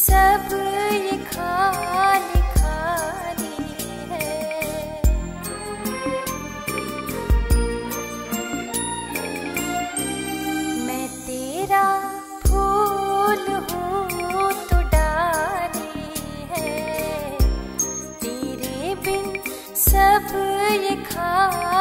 सब ये खाली खाली है। मैं तेरा फूल हूँ तो डाली है। तेरे बिन सब ये खाली